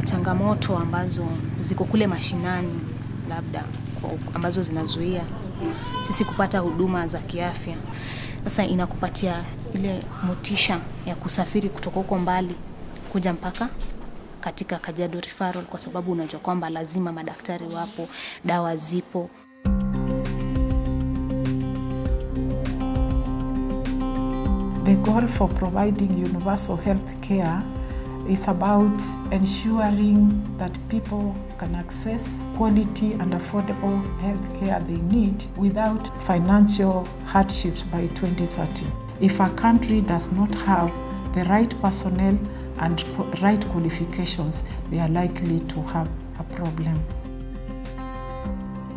kuna changamoto ambazo ziko kule mashinani labda ambazo zinazuia sisi kupata huduma za kiafya. Sasa inakupatia ile motisha ya kusafiri kutoka huko mbali kuja mpaka katika Kajiado Referral kwa sababu unajua kwamba lazima madaktari wapo, dawa zipo. The goal for providing universal health care is about ensuring that people can access quality and affordable health care they need without financial hardships by 2030. If a country does not have the right personnel and right qualifications, they are likely to have a problem.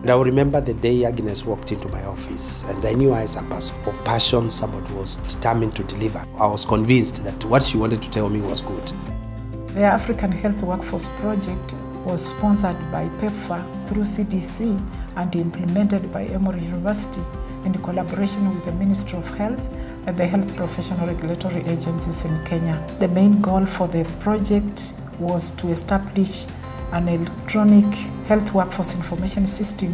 And I will remember the day Agnes walked into my office, and I knew her as a person of passion, someone who was determined to deliver. I was convinced that what she wanted to tell me was good. The African Health Workforce Project was sponsored by PEPFAR through CDC and implemented by Emory University in collaboration with the Ministry of Health and the health professional regulatory agencies in Kenya. The main goal for the project was to establish an electronic health workforce information system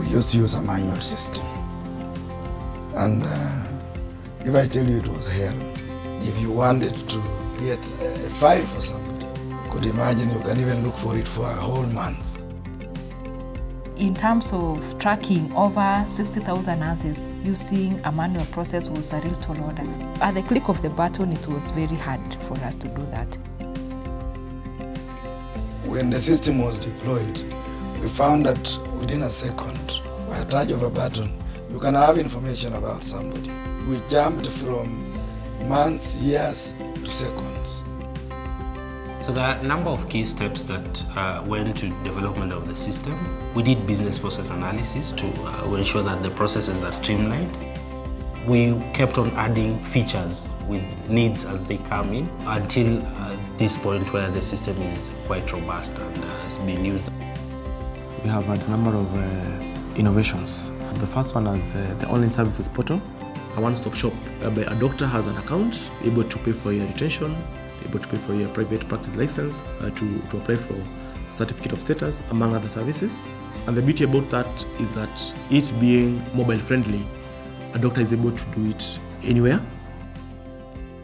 we used to use a manual system. And uh, if I tell you it was hell, if you wanted to get a file for somebody, could imagine you can even look for it for a whole month. in terms of tracking over 60,000 nurses using a manual process was a real tall order. At the click of the button, it was very hard for us to do that. When the system was deployed, we found that within a second, by a touch of a button, you can have information about somebody. We jumped from months, years to seconds. So there are a number of key steps that uh, went to development of the system. We did business process analysis to uh, ensure that the processes are streamlined. We kept on adding features with needs as they come in until uh, this point where the system is quite robust and uh, has been used. We have had a number of uh, innovations. The first one is uh, the online services portal, a one-stop shop whereby a doctor has an account, able to pay for your retention, able to pay for your private practice license, uh, to, to apply for certificate of status, among other services. And the beauty about that is that it being mobile friendly, a doctor is able to do it anywhere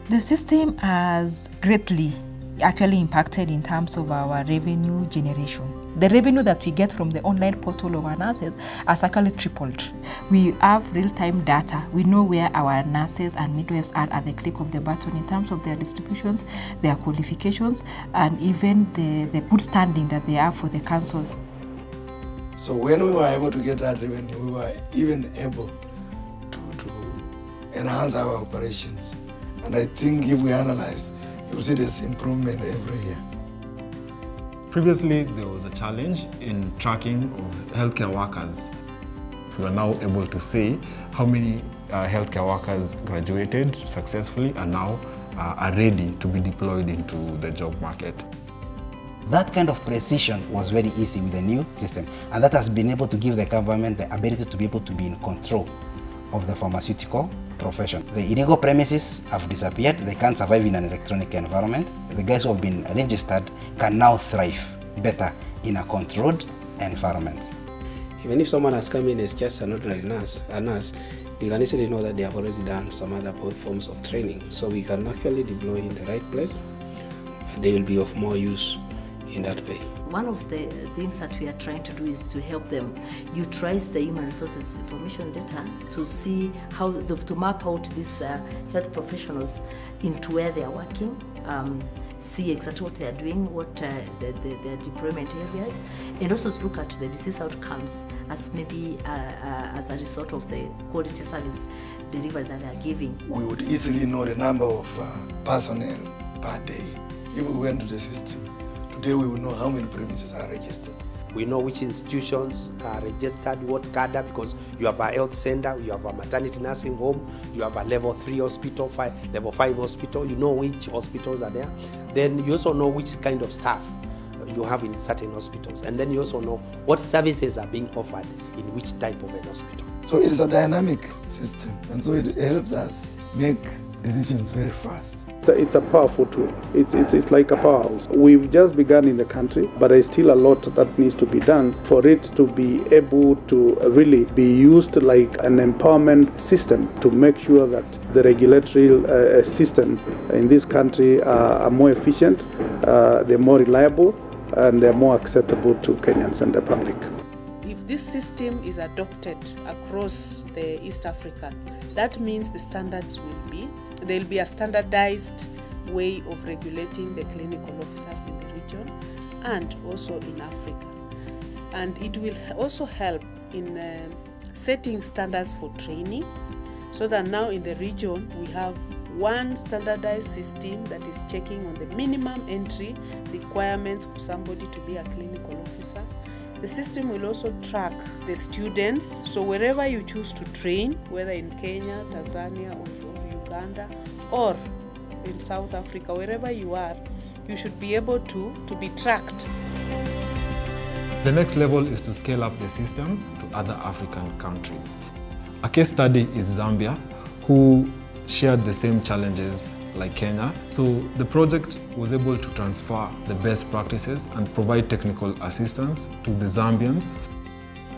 The system has greatly actually impacted in terms of our revenue generation. The revenue that we get from the online portal of our nurses has actually tripled. We have real-time data. We know where our nurses and midwives are at the click of the button in terms of their distributions, their qualifications, and even the, the good standing that they have for the councils. So when we were able to get that revenue, we were even able to, to enhance our operations. And I think if we analyze, you'll see this improvement every year. Previously, there was a challenge in tracking of healthcare workers. We are now able to say how many uh, healthcare workers graduated successfully and now uh, are ready to be deployed into the job market. That kind of precision was very easy with the new system, and that has been able to give the government the ability to be able to be in control of the pharmaceutical profession. The illegal premises have disappeared, they can't survive in an electronic environment. The guys who have been registered can now thrive better in a controlled environment. Even if someone has come in as just an ordinary nurse, a nurse, we can easily know that they have already done some other forms of training. So we can actually deploy in the right place and they will be of more use in that way. One of the things that we are trying to do is to help them utilize the human resources information data to see how the, to map out these uh, health professionals into where they are working, um, see exactly what they are doing, what uh, the, the, their deployment areas, and also look at the disease outcomes as maybe uh, uh, as a result of the quality service delivery that they are giving. We would easily know the number of uh, personnel per day if we went to the system. Today we will know how many premises are registered. We know which institutions are registered, what cadre, because you have a health center, you have a maternity nursing home, you have a level three hospital, five, level five hospital, you know which hospitals are there. Then you also know which kind of staff you have in certain hospitals. And then you also know what services are being offered in which type of an hospital. So it is a dynamic system, and so it helps us make decisions very fast. It's a, it's a powerful tool. It's, it's, it's like a powerhouse. We've just begun in the country, but there's still a lot that needs to be done for it to be able to really be used like an empowerment system to make sure that the regulatory uh, system in this country are, are more efficient, uh, they're more reliable, and they're more acceptable to Kenyans and the public. This system is adopted across the East Africa, that means the standards will be there will be a standardized way of regulating the clinical officers in the region and also in Africa. And it will also help in uh, setting standards for training so that now in the region we have one standardized system that is checking on the minimum entry requirements for somebody to be a clinical officer. The system will also track the students. So wherever you choose to train, whether in Kenya, Tanzania, or Uganda, or in South Africa, wherever you are, you should be able to, to be tracked. The next level is to scale up the system to other African countries. A case study is Zambia, who shared the same challenges like Kenya. So the project was able to transfer the best practices and provide technical assistance to the Zambians.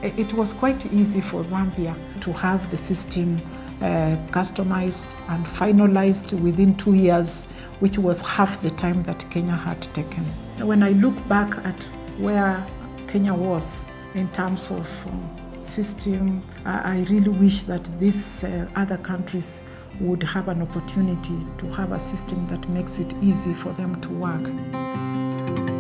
It was quite easy for Zambia to have the system uh, customized and finalized within two years, which was half the time that Kenya had taken. When I look back at where Kenya was in terms of um, system, I, I really wish that these uh, other countries would have an opportunity to have a system that makes it easy for them to work.